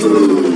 Ooh.